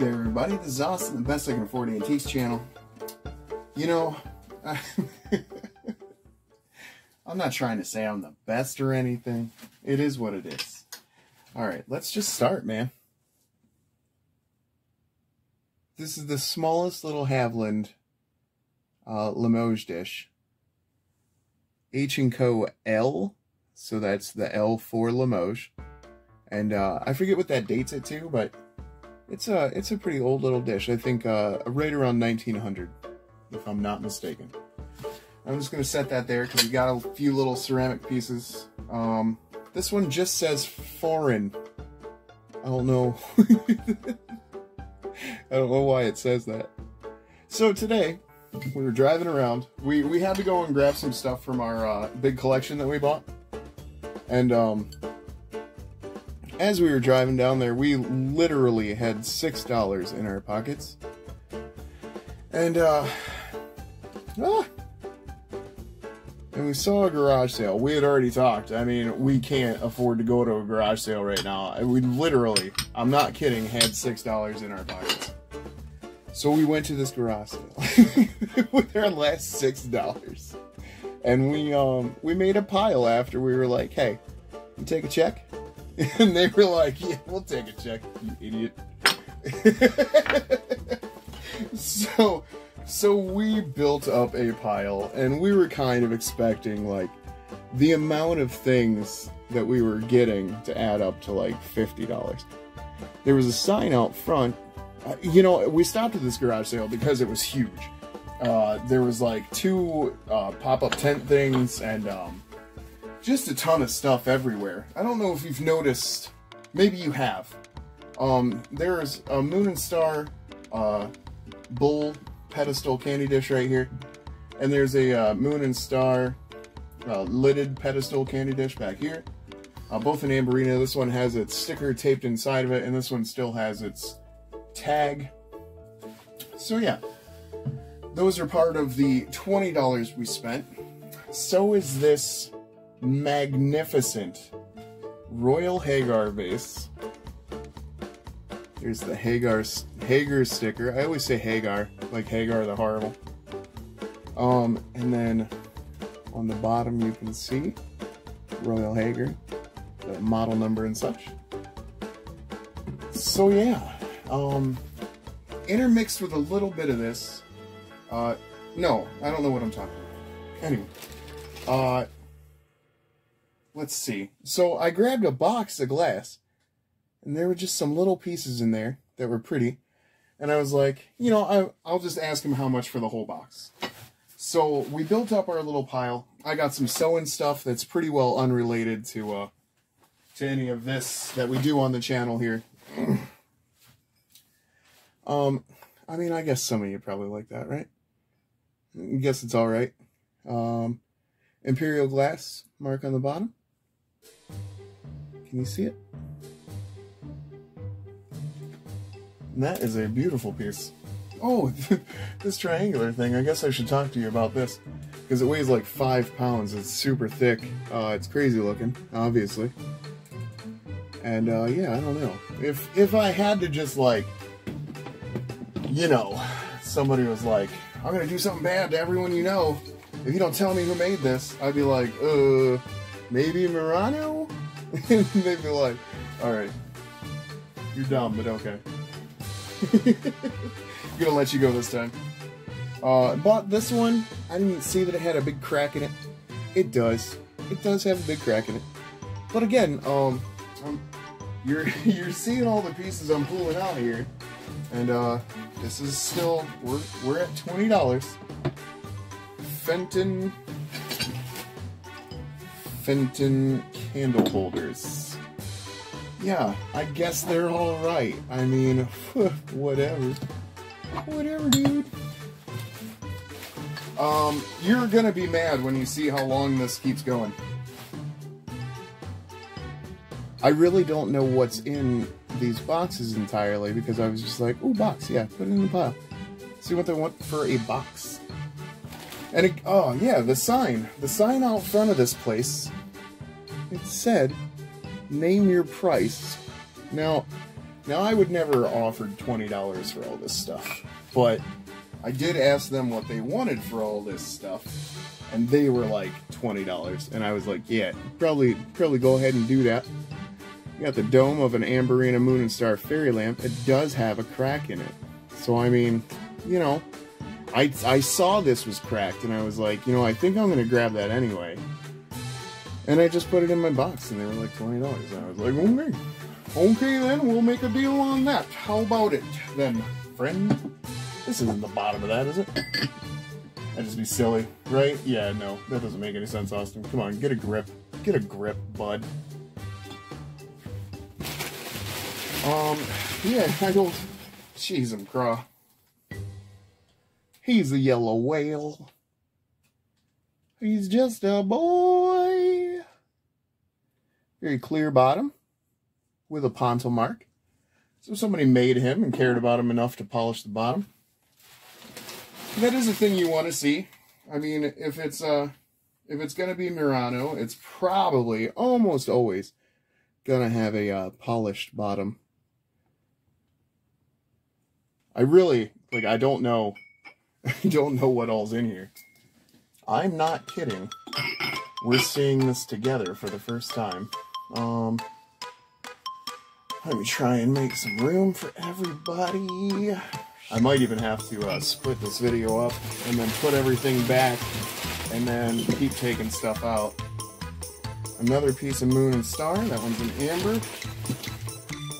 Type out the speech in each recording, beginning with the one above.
there, everybody. This is Austin, the best I can afford antiques channel. You know, I'm not trying to say I'm the best or anything. It is what it is. All right, let's just start, man. This is the smallest little Haviland uh, Limoges dish. H & Co. L, so that's the L for Limoges. And uh, I forget what that dates it to, but it's a it's a pretty old little dish. I think uh, right around 1900, if I'm not mistaken. I'm just gonna set that there because we got a few little ceramic pieces. Um, this one just says foreign. I don't know. I don't know why it says that. So today, we were driving around. We we had to go and grab some stuff from our uh, big collection that we bought, and um, as we were driving down there, we literally had six dollars in our pockets, and uh, ah, and we saw a garage sale. We had already talked. I mean, we can't afford to go to a garage sale right now. We literally, I'm not kidding, had six dollars in our pockets. So we went to this garage sale with our last six dollars, and we um we made a pile after. We were like, "Hey, you take a check?" And they were like, "Yeah, we'll take a check, you idiot." so so we built up a pile, and we were kind of expecting like the amount of things that we were getting to add up to like fifty dollars. There was a sign out front uh, you know, we stopped at this garage sale because it was huge. Uh, there was like two uh, pop-up tent things and um, just a ton of stuff everywhere. I don't know if you've noticed, maybe you have. Um, there's a Moon and Star uh, Bull pedestal candy dish right here. And there's a uh, Moon and Star uh, lidded pedestal candy dish back here. both in Amberina. This one has its sticker taped inside of it, and this one still has its tag. So yeah, those are part of the $20 we spent. So is this magnificent Royal Haeger vase. Here's the Hagar Hagar sticker. I always say Hagar, like Hagar the Horrible. Um, and then on the bottom you can see Royal Haeger, the model number and such. So yeah, um, intermixed with a little bit of this. Uh, no, I don't know what I'm talking about. Anyway, uh, let's see. So I grabbed a box of glass, and there were just some little pieces in there that were pretty. And I was like, you know, I, I'll just ask him how much for the whole box. So we built up our little pile. I got some sewing stuff that's pretty well unrelated to uh, to any of this that we do on the channel here. Um, I mean, I guess some of you probably like that, right? I guess it's all right. Um, Imperial glass mark on the bottom. Can you see it? And that is a beautiful piece. Oh, this triangular thing. I guess I should talk to you about this because it weighs like five pounds. It's super thick. Uh, it's crazy looking, obviously. And uh, yeah, I don't know. If if I had to just like you know, somebody was like, I'm gonna do something bad to everyone you know. If you don't tell me who made this, I'd be like, uh, maybe Murano? and they'd be like, alright, you're dumb, but okay. gonna let you go this time. Uh, bought this one. I didn't see that it had a big crack in it. It does. It does have a big crack in it. But again, um, um you're you're seeing all the pieces I'm pulling out here. And uh, this is still, we're, we're at $20. Fenton, Fenton candle holders. Yeah, I guess they're all right. I mean, whatever. Whatever, dude. Um, you're gonna be mad when you see how long this keeps going. I really don't know what's in these boxes entirely because I was just like, oh, box, yeah, put it in the pile. See what they want for a box. And it, oh yeah, the sign, the sign out front of this place. It said, "Name your price." Now, Now, I would never offered $20 for all this stuff, but I did ask them what they wanted for all this stuff, and they were like $20. And I was like, yeah, probably, probably go ahead and do that. You got the dome of an Amberina Moon and Star fairy lamp. It does have a crack in it. So, I mean, you know, I, I saw this was cracked, and I was like, you know, I think I'm going to grab that anyway. And I just put it in my box, and they were like $20. And I was like, okay. Okay, then, we'll make a deal on that. How about it, then, friend? This isn't the bottom of that, is it? That'd just be silly, right? Yeah, no, that doesn't make any sense, Austin. Come on, get a grip. Get a grip, bud. Um, yeah, I don't... Jeez, I'm craw. He's a yellow whale. He's just a boy. Very clear bottom with a pontil mark. So somebody made him and cared about him enough to polish the bottom. That is a thing you want to see. I mean, if it's uh, if it's gonna be Murano, it's probably almost always gonna have a uh, polished bottom. I really like. I don't know. I don't know what all's in here. I'm not kidding. We're seeing this together for the first time. Um. Let me try and make some room for everybody. I might even have to uh, split this video up and then put everything back and then keep taking stuff out. Another piece of Moon and Star. That one's an Amber.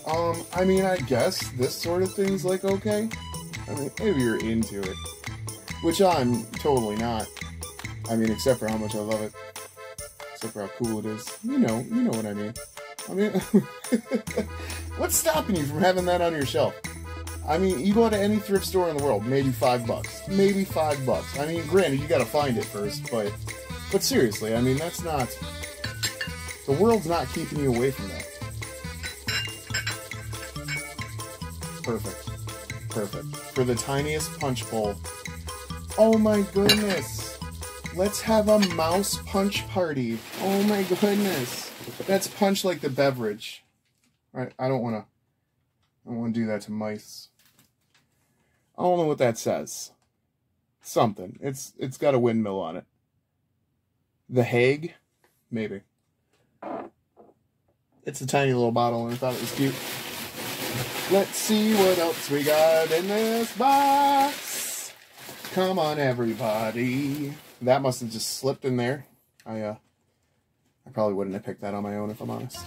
Um, I mean, I guess this sort of thing's like okay. I mean, maybe you're into it. Which I'm totally not. I mean, except for how much I love it. Except for how cool it is. You know, you know what I mean. I mean, what's stopping you from having that on your shelf? I mean, you go to any thrift store in the world, maybe five bucks, maybe five bucks. I mean, granted, you got to find it first, but but seriously, I mean, that's not the world's not keeping you away from that. Perfect, perfect for the tiniest punch bowl. Oh my goodness! Let's have a mouse punch party. Oh my goodness! That's punch like the beverage. Right? I don't want to. I don't want to do that to mice. I don't know what that says. Something. It's it's got a windmill on it. The Hague, maybe. It's a tiny little bottle, and I thought it was cute. Let's see what else we got in this box. Come on, everybody. That must have just slipped in there. I uh I probably wouldn't have picked that on my own if I'm honest.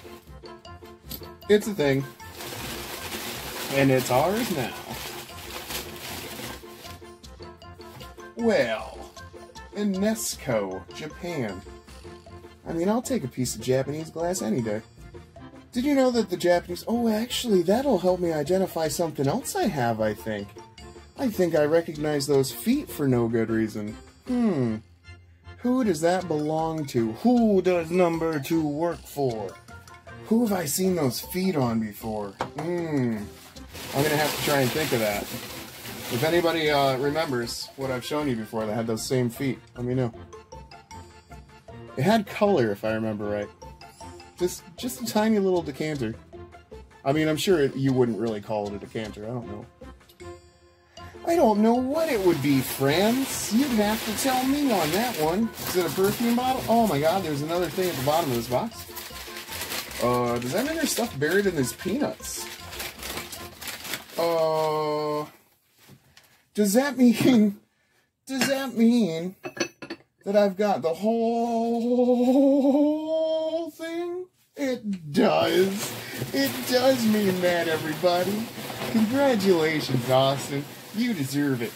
It's a thing. And it's ours now. Well, Enesco, Japan. I mean, I'll take a piece of Japanese glass any day. Did you know that the Japanese... Oh, actually, that'll help me identify something else I have, I think. I think I recognize those feet for no good reason. Hmm. Who does that belong to? Who does number two work for? Who have I seen those feet on before? Hmm. I'm gonna have to try and think of that. If anybody uh, remembers what I've shown you before that had those same feet, let me know. It had color, if I remember right. Just, just a tiny little decanter. I mean, I'm sure it, you wouldn't really call it a decanter. I don't know. I don't know what it would be, friends. You'd have to tell me on that one. Is it a perfume bottle? Oh my god, there's another thing at the bottom of this box. Uh, does that mean there's stuff buried in these peanuts? Uh, does that mean, does that mean that I've got the whole thing? It does. It does mean that, everybody. Congratulations, Austin. You deserve it.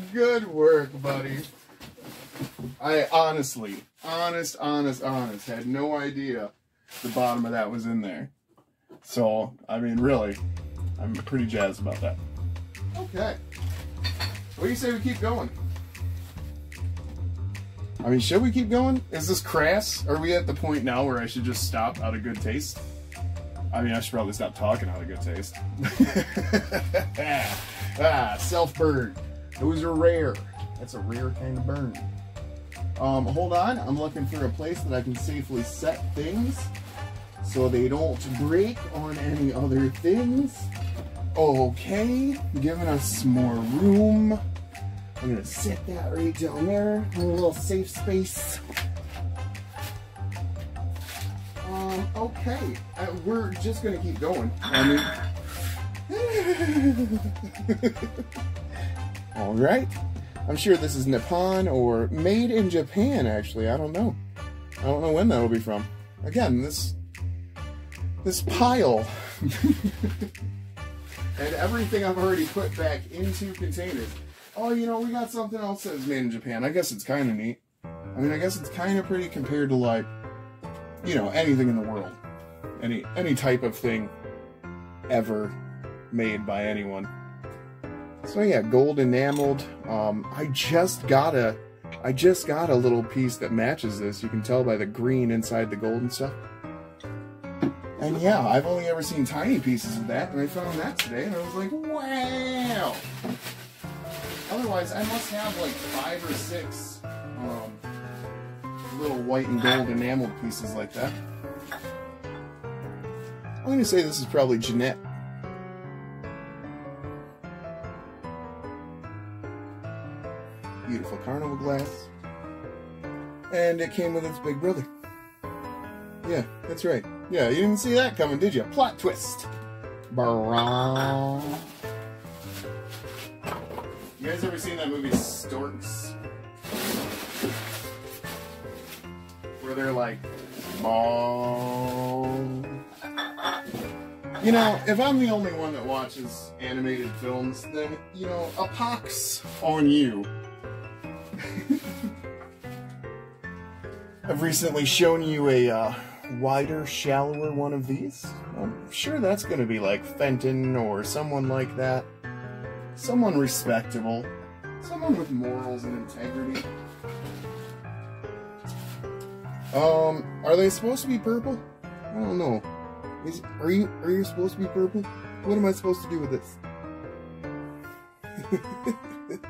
Good work, buddy. I honestly, honest, honest, honest, had no idea the bottom of that was in there. So, I mean, really, I'm pretty jazzed about that. Okay. What do you say we keep going? I mean, should we keep going? Is this crass? Are we at the point now where I should just stop out of good taste? I mean, I should probably stop talking out of good taste. ah, self burn. Those are rare. That's a rare kind of burn. Um, hold on. I'm looking for a place that I can safely set things. so they don't break on any other things. Okay, giving us more room. I'm gonna set that right down there, in a little safe space. Okay, uh, we're just gonna keep going. I mean, all right. I'm sure this is Nippon or made in Japan. Actually, I don't know. I don't know when that will be from. Again, this this pile and everything I've already put back into containers. Oh, you know, we got something else that's made in Japan. I guess it's kind of neat. I mean, I guess it's kind of pretty compared to like, you know, anything in the world, any any type of thing ever made by anyone. So yeah, gold enameled. Um, I just got a, I just got a little piece that matches this. You can tell by the green inside the gold and stuff. And yeah, I've only ever seen tiny pieces of that, and I found that today, and I was like, wow! Otherwise, I must have like five or six um, little white and gold enameled pieces like that. I'm going to say this is probably Jeannette. Beautiful carnival glass. And it came with its big brother. Yeah, that's right. Yeah, you didn't see that coming, did you? Plot twist. Barong. You guys ever seen that movie Storks? Where they're like, Mom. You know, if I'm the only one that watches animated films, then, you know, a pox on you. I've recently shown you a uh, wider, shallower one of these. I'm sure that's going to be like Fenton or someone like that. Someone respectable. Someone with morals and integrity. Um, are they supposed to be purple? I don't know. Is, are you are you supposed to be purple? What am I supposed to do with this?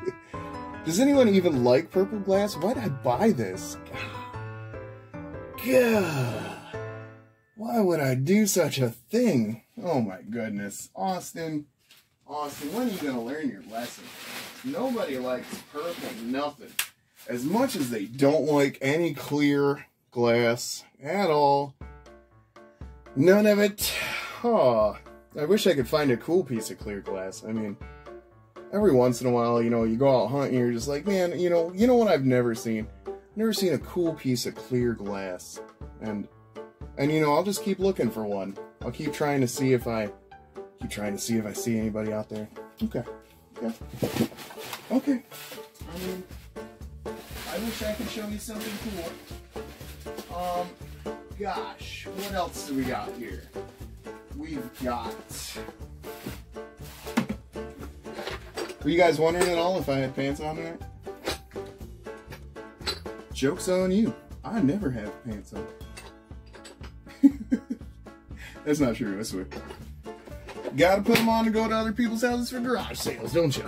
Does anyone even like purple glass? Why did I buy this? God. Why would I do such a thing? Oh my goodness. Austin, Austin, when are you going to learn your lesson? Nobody likes purple nothing. As much as they don't like any clear glass at all. None of it. Oh, I wish I could find a cool piece of clear glass. I mean, every once in a while, you know, you go out hunting, you're just like, man, you know, you know what I've never seen? never seen a cool piece of clear glass. And, and you know, I'll just keep looking for one. I'll keep trying to see if I, keep trying to see if I see anybody out there. Okay. Okay. Okay. I mean, I wish I could show you something cool. Um, gosh, what else do we got here? We've got... Were you guys wondering at all if I had pants on tonight? Joke's on you. I never have pants on. That's not true, I swear. Gotta put them on to go to other people's houses for garage sales, don't you?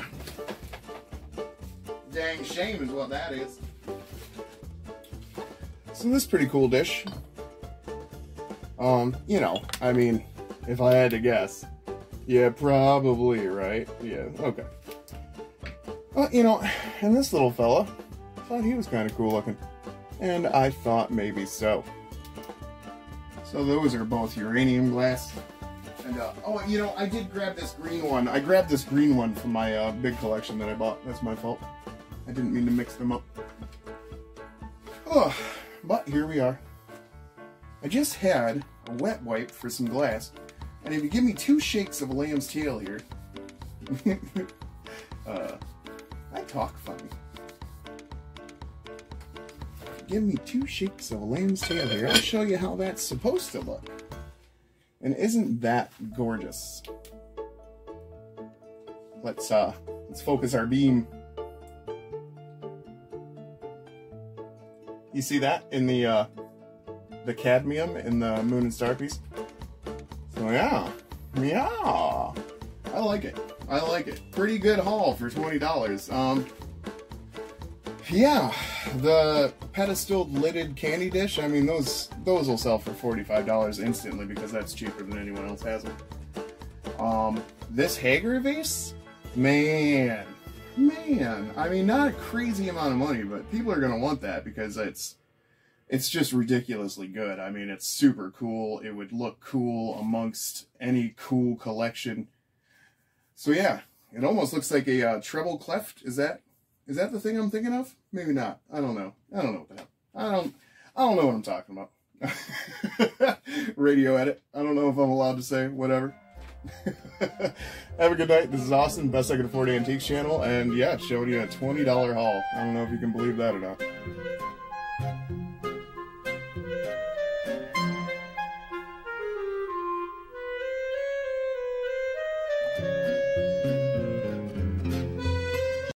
Dang shame is what that is. So this pretty cool dish. Um, you know, I mean, if I had to guess. Yeah, probably, right? Yeah, okay. Well, you know, and this little fella, I thought he was kind of cool looking. And I thought maybe so. So those are both uranium glass. And, uh, oh, you know, I did grab this green one. I grabbed this green one from my uh, big collection that I bought. That's my fault. I didn't mean to mix them up. Oh, but here we are. I just had a wet wipe for some glass. And if you give me two shakes of a lamb's tail here, uh, I talk funny. Give me two shakes of a lamb's tail here. I'll show you how that's supposed to look. And isn't that gorgeous? Let's uh let's focus our beam. You see that in the uh the cadmium in the moon and star piece? So yeah. Yeah. I like it. I like it. Pretty good haul for $20. Um yeah, the pedestal lidded candy dish, I mean those those will sell for $45 instantly because that's cheaper than anyone else has them. Um, this Haeger vase, man, man. I mean, not a crazy amount of money, but people are gonna want that because it's it's just ridiculously good. I mean, it's super cool. It would look cool amongst any cool collection. So yeah, it almost looks like a uh, treble clef. Is that is that the thing I'm thinking of? Maybe not. I don't know. I don't know what hell. I don't I don't know what I'm talking about. Radio edit. I don't know if I'm allowed to say whatever. Have a good night. This is Austin, Best I Could Afford Antiques channel, and yeah, showing you a $20 haul. I don't know if you can believe that or not.